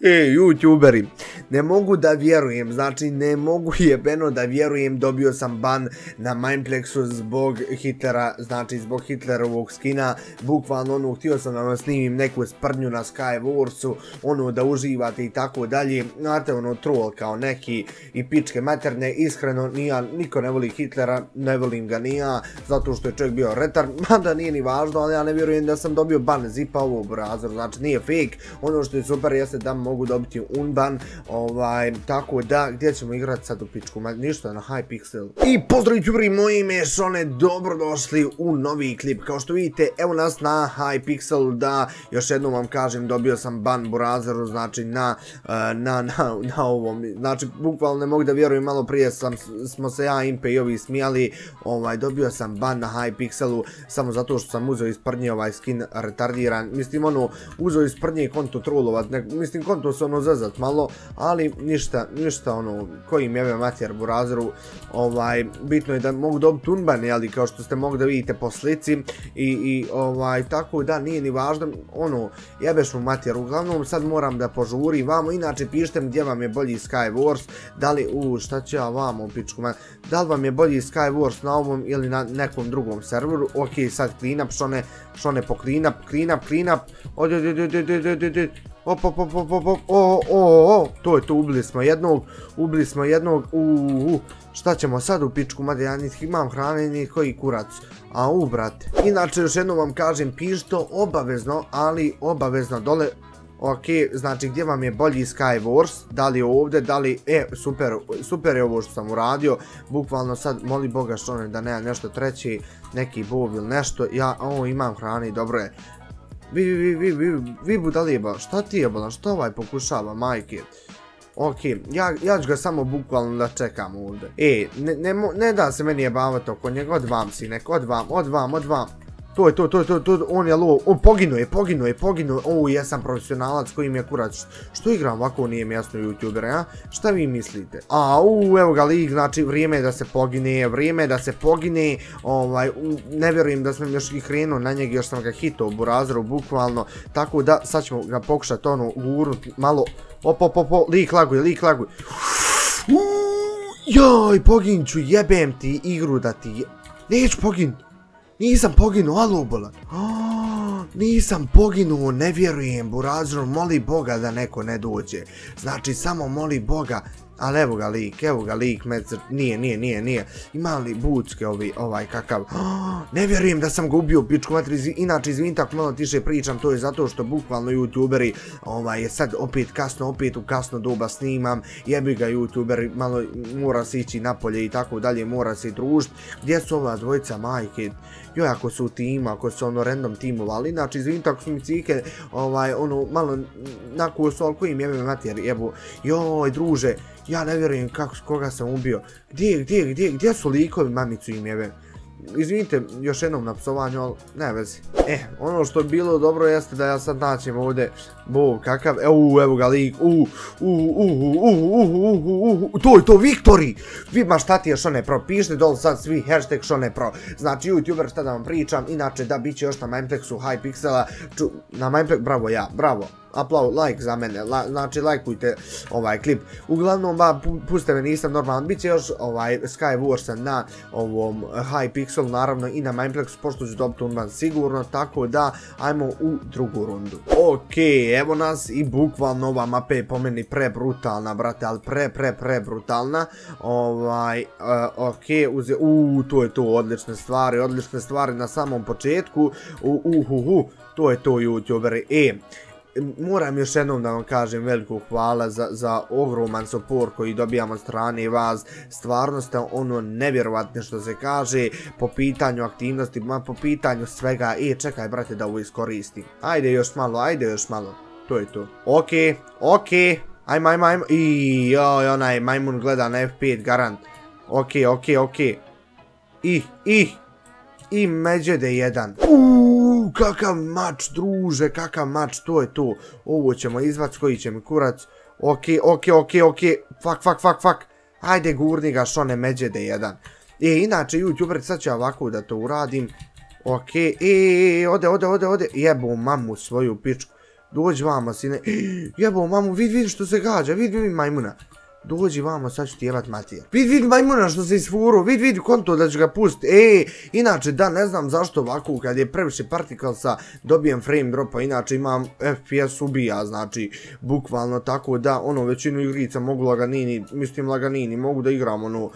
Én youtuberim. Ne mogu da vjerujem, znači ne mogu jebeno da vjerujem, dobio sam ban na Mindplexu zbog Hitlera, znači zbog Hitlerovog skina, bukvalno ono, htio sam da vam snimim neku sprdnju na Skywarsu, ono da uživate i tako dalje, znate ono troll kao neki i pičke materne, iskreno nija, niko ne voli Hitlera, ne volim ga nija, zato što je čovjek bio retar, mada nije ni važno, ali ja ne vjerujem da sam dobio ban zipa ovog razor, znači nije fake, ono što je super jeste da mogu dobiti unban, ovaj, tako da, gdje ćemo igrati sad u pičku, ma ništa na Hypixel. I pozdrav youtuberi, moje ime je Sone, dobrodošli u novi klip, kao što vidite, evo nas na Hypixel, da, još jednom vam kažem, dobio sam ban Burazeru, znači na, eh, na, na, na ovom, znači, bukvalno ne mogu da vjerujem, malo prije sam, smo se ja, Impe i ovi smijali, ovaj, dobio sam ban na Hypixelu, samo zato što sam uzeo iz prnje ovaj skin retardiran, mislim, ono, uzeo iz prnje konto trollovat, ne, mislim, konto se ono zezat malo, a ali ništa, ništa ono, kojim jebe matjer burazeru, ovaj, bitno je da mogu dobiti unban, ali kao što ste mogli da vidite po slici, i, i ovaj, tako da nije ni važno, ono, jebeš mu matjer, uglavnom sad moram da požurim vamo, inače pišite mi gdje vam je bolji Skywars, da li, u, šta će ja vamo, pičku, man, da li vam je bolji Skywars na ovom ili na nekom drugom serveru, ok, sad clean up, što ne, što ne po clean up, clean up, clean up, odi, odi, odi, odi, odi, odi, odi, Op, op, op, op, op, op, o, o, o, to je to, ubili smo jednog, ubili smo jednog, u, u, šta ćemo sad u pičku, mada ja niti imam hrane, ni koji kurac, a u, brate. Inače, još jednom vam kažem, pišite obavezno, ali obavezno dole, Ok, znači gdje vam je bolji Skywars, da li ovdje, da li, e, super, super je ovo što sam uradio, bukvalno sad, moli Boga što ne, da nema nešto treći, neki bob ili nešto, ja, o, imam hrane, dobro je, Vi, vi, vi, vi, vi, vi šta ti jebala, šta ovaj pokušava, majke? Ok, ja, ja ću ga samo bukvalno da čekam ovdje. E, ne, ne, ne da se meni jebavati oko njega, od vam si nek, od vam, od vam, od vam. To je to, to je to, to, on je lov, on poginuo je, poginuo je, poginuo, o, ja sam profesionalac koji mi je kurac, što igram ovako nije mi jasno youtuber, ja? Šta vi mislite? A, u, evo ga lig, znači vrijeme je da se pogine, vrijeme je da se pogine, ovaj, u, ne vjerujem da sam još i krenuo na njeg, još sam ga hitao u burazeru, bukvalno, tako da sad ćemo ga pokušati ono, gurnuti malo, op, op, op, op, lik laguje, lik laguje. Joj, poginću, jebem ti igru da ti, neću poginuti. Nisam poginuo, alo bolan. Oh, nisam poginuo, ne vjerujem, Burazor, moli Boga da neko ne dođe. Znači, samo moli Boga Ali evo ga lik, evo ga lik, Medzr, nije, nije, nije, nije. Ima li bucke ovi, ovaj kakav? Oh, ne vjerujem da sam ga ubio, pičku matri, inače izvin tako malo tiše pričam, to je zato što bukvalno youtuberi, ovaj, sad opet kasno, opet u kasno doba snimam, jebi ga youtuberi, malo mora se ići napolje i tako dalje, mora se družiti. Gdje su ova dvojica majke? Joj, ako su u ako su ono random timova, ali inače izvin tako su mi cike, ovaj, ono, malo nakon su, ali koji im jebe mater, jebu, joj, druže, Ja ne vjerujem kako, koga sam ubio. Gdje, gdje, gdje, gdje su likovi mamicu im jebe? Izvinite još jednom na psovanju, ali ne vezi. E, ono što je bilo dobro jeste da ja sad naćem ovdje Bog kakav, evo, evo ga lik, u, u, u, u, u, u, u, u, to je to, Viktori! Vi ma šta ti je što pro, pišite dole sad svi hashtag što pro. Znači, youtuber šta da vam pričam, inače da bit će još na Mindplexu Hypixela, na Mindplex, bravo ja, bravo upload like za mene, la, znači lajkujte ovaj klip. Uglavnom, ba, puste me, nisam normalan, bit će još ovaj Skywars na ovom Hypixel, naravno i na Mindplex, pošto ću dobiti unban sigurno, tako da, ajmo u drugu rundu. Okej, evo nas i bukvalno ova mapa je po meni pre brutalna, brate, ali pre, pre, pre brutalna. Ovaj, e, uh, okej, uze, uuu, to je to, odlične stvari, odlične stvari na samom početku, uhuhu, to je to, youtuberi, e, moram još jednom da vam kažem veliku hvala za, za ogroman support koji dobijamo od strane vas. Stvarno ste ono nevjerovatne što se kaže po pitanju aktivnosti, ma po pitanju svega. E, čekaj brate da ovo iskoristim. Ajde još malo, ajde još malo. To je to. Okej, okay, okej. Okay. Ajmo, ajmo, ajmo. I, joj, onaj majmun gleda na F5, garant. Okej, okay, okej, okay, okej. Okay. I, i, i međede jedan. Uuu, kakav mač, druže, kakav mač, to je to. Ovo ćemo izvac, koji će mi kurac. Okej, okej, okej, okej. Fak, fak, fak, fak. Ajde, gurni ga, što ne međede jedan. E, inače, youtuber, sad ću ovako da to uradim. Okej, e, e, ode, ode, ode, ode. Jebo mamu svoju pičku. Dođi vama, sine. Jebo mamu, vidi, vidi što se gađa, vidi, vidi majmuna. Dođi vamo, sad ću ti jebat matija. Vid, vid majmuna što se isfuru, vid, vid konto da ću ga pustiti. E, inače, da, ne znam zašto ovako, kad je previše partikalsa, dobijem frame dropa, inače imam FPS ubija, znači, bukvalno tako da, ono, većinu igrica mogu laganini, mislim laganini, mogu da igram, ono,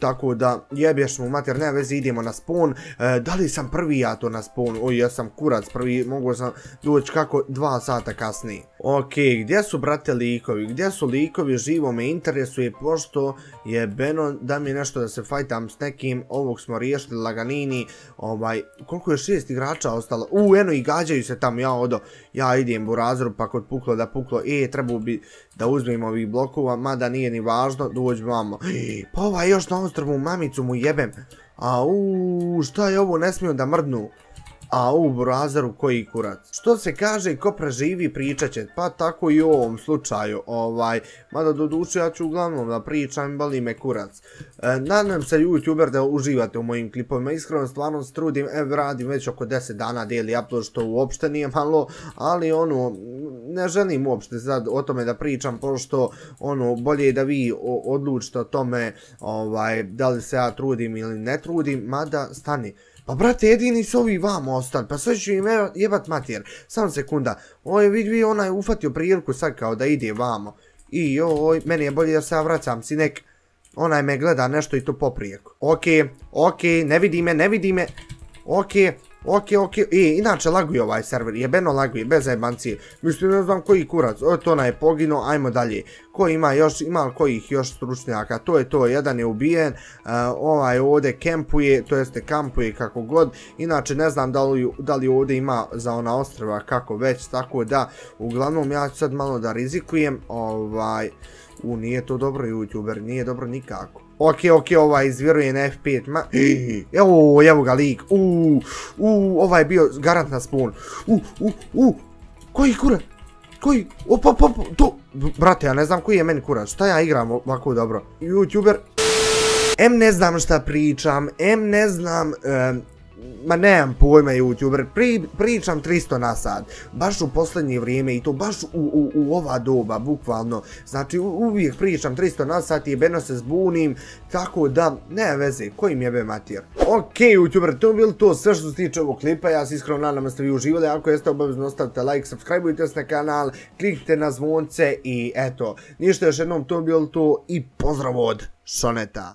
tako da, jebješ mu mater, ne veze, idemo na spawn. E, da li sam prvi ja to na spawn? Oj, ja sam kurac prvi, mogu sam doći kako dva sata kasnije. Okej, okay, gdje su, brate, likovi? Gdje su likovi? Živo me interesuje, pošto je Beno da mi nešto da se fajtam s nekim. Ovog smo riješili laganini. Ovaj, koliko je šest igrača ostalo? U, eno, i gađaju se tam, ja odo. Ja idem burazoru, pa kod puklo da puklo. E, trebao bi da uzmem ovih blokova, mada nije ni važno. dođu vamo. E, pa ovaj još na ostrovu mamicu mu jebem. A, u, šta je ovo? Ne smiju da mrdnu. A u brazaru koji kurac. Što se kaže, ko preživi pričat će. Pa tako i u ovom slučaju. Ovaj, mada do duše ja ću uglavnom da pričam, boli me kurac. E, nadam se youtuber da uživate u mojim klipovima. Iskreno stvarno se trudim. Evo radim već oko 10 dana daily upload što uopšte nije malo. Ali ono, ne želim uopšte sad o tome da pričam. Pošto ono, bolje je da vi odlučite o tome ovaj, da li se ja trudim ili ne trudim. Mada stani. Pa brate, jedini su ovi vamo ostali, pa sve ću im jebat mater. Samo sekunda. Oj, vidi, vi onaj ufatio priliku sad kao da ide vamo. I oj, meni je bolje da se ja vraćam, sinek. Onaj me gleda nešto i to poprijeko. Okej, okay, okej, okay, ne vidi me, ne vidi me. Okej, okay. Ok, ok, i inače laguje ovaj server, jebeno laguje, bez jebancije. Mislim, ne znam koji kurac, o, to ona je pogino, ajmo dalje. Ko ima još, ima li kojih još stručnjaka, to je to, jedan je ubijen, uh, ovaj ovdje kempuje, to jeste kampuje kako god. Inače, ne znam da li, da li ovdje ima za ona ostrava kako već, tako da, uglavnom ja ću sad malo da rizikujem, ovaj, u, nije to dobro youtuber, nije dobro nikako. Ok, ok, ovaj izvjeruje na F5, ma... Evo, evo ga lik, uuu, uuu, ovaj je bio garant na spawn. Uuu, uuu, uuu, koji kurac? Koji? Opa, opa, opa, to... Brate, ja ne znam koji je meni kurac, šta ja igram ovako dobro? Youtuber... M ne znam šta pričam, M ne znam, ma nemam pojma youtuber, Pri, pričam 300 na sad, baš u posljednje vrijeme i to baš u, u, u ova doba, bukvalno, znači u, uvijek pričam 300 na sad i jebeno se zbunim, tako da, ne veze, kojim jebe matir. Ok, youtuber, to bilo to sve što se tiče ovog klipa, ja se iskreno nadam da ste vi uživali, ako jeste obavezno ostavite like, subscribeujte se na kanal, kliknite na zvonce i eto, ništa još jednom, to bilo to i pozdrav od Soneta.